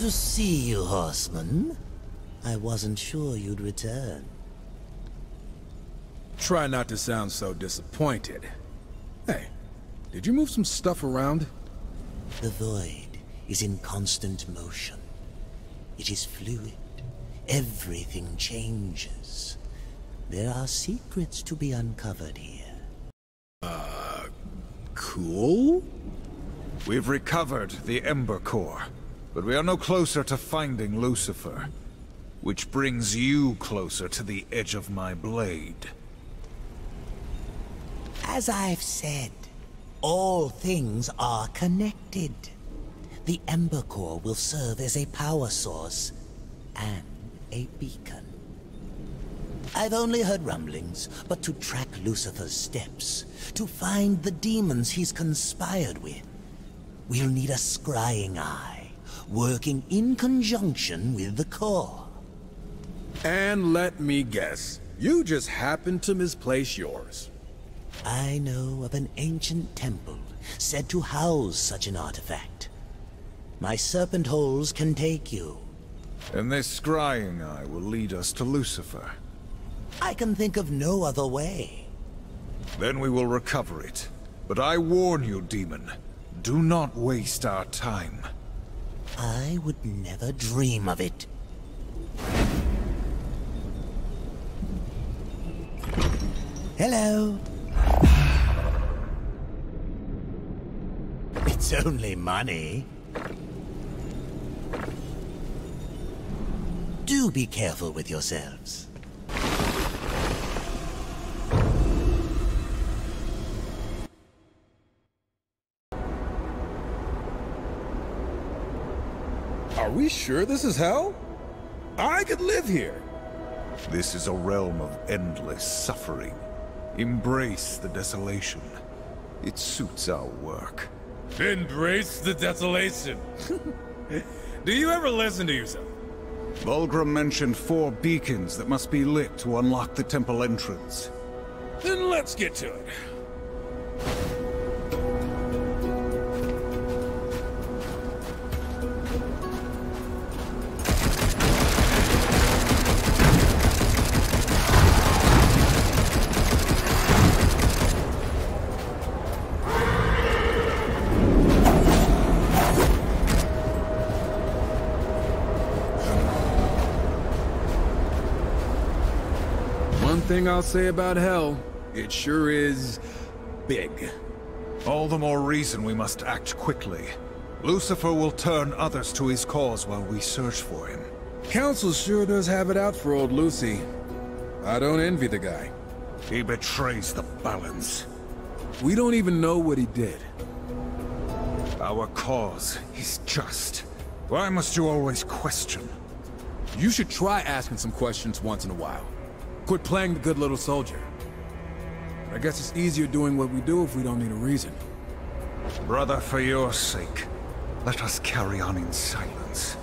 to see you, horseman. I wasn't sure you'd return. Try not to sound so disappointed. Hey, did you move some stuff around? The void is in constant motion. It is fluid. Everything changes. There are secrets to be uncovered here. Uh, cool? We've recovered the Ember Core, but we are no closer to finding Lucifer. Which brings you closer to the edge of my blade. As I've said, all things are connected. The Ember Core will serve as a power source and a beacon. I've only heard rumblings, but to track Lucifer's steps, to find the demons he's conspired with, we'll need a scrying eye, working in conjunction with the core. And let me guess, you just happened to misplace yours. I know of an ancient temple said to house such an artifact. My serpent holes can take you. And this scrying eye will lead us to Lucifer. I can think of no other way. Then we will recover it. But I warn you, demon, do not waste our time. I would never dream of it. Hello. It's only money. Do be careful with yourselves. Sure this is hell? I could live here. This is a realm of endless suffering. Embrace the desolation. It suits our work. Embrace the desolation. Do you ever listen to yourself? Vulgrim mentioned four beacons that must be lit to unlock the temple entrance. Then let's get to it. Thing I'll say about hell, it sure is big. All the more reason we must act quickly. Lucifer will turn others to his cause while we search for him. Council sure does have it out for old Lucy. I don't envy the guy. He betrays the balance. We don't even know what he did. Our cause is just. Why must you always question? You should try asking some questions once in a while. Quit playing the good little soldier. I guess it's easier doing what we do if we don't need a reason. Brother, for your sake, let us carry on in silence.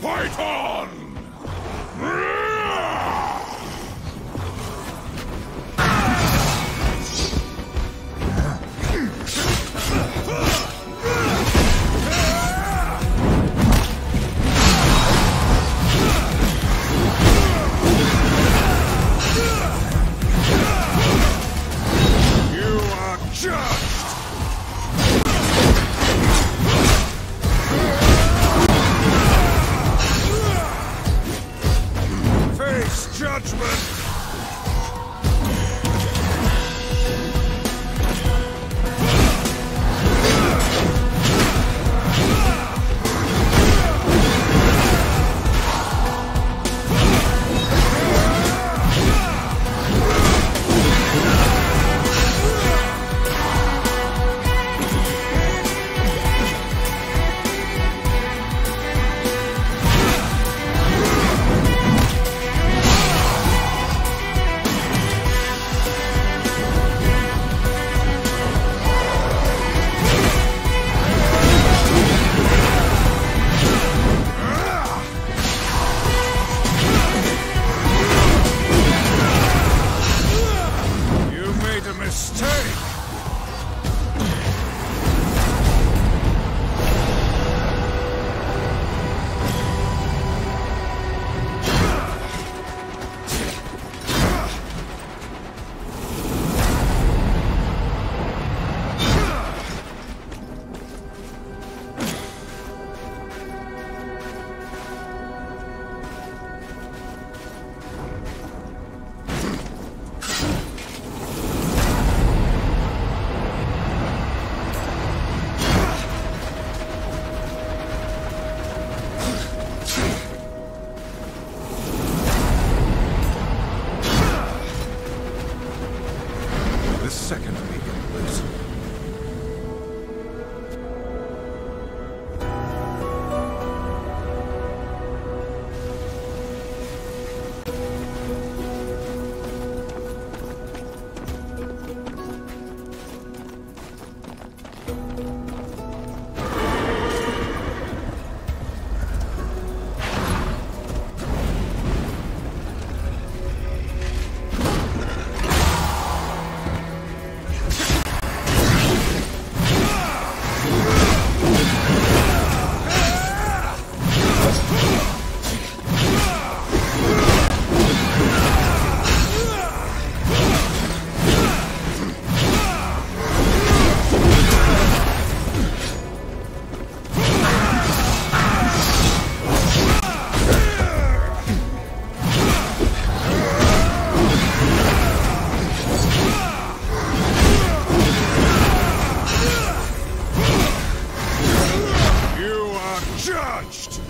Fight on! You judged!